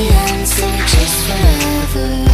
The answer just forever.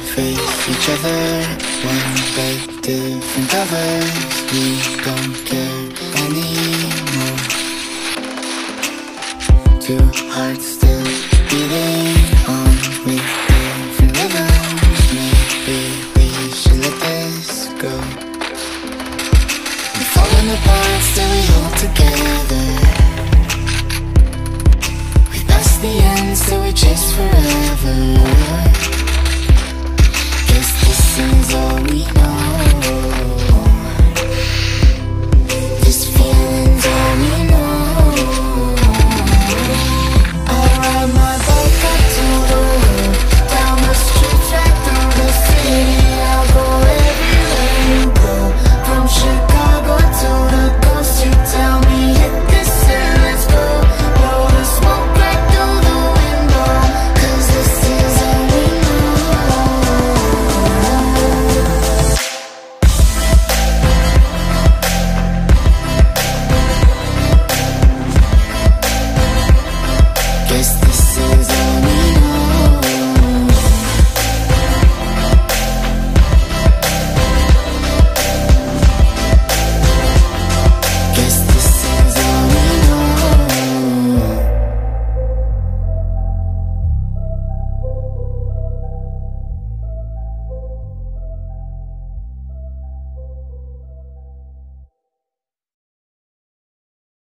face each other. One bed, different covers. We don't care anymore. Two hearts still beating on with different rhythms Maybe we should let this go. We're falling apart, still we hold together. We pass the end, still we chase forever.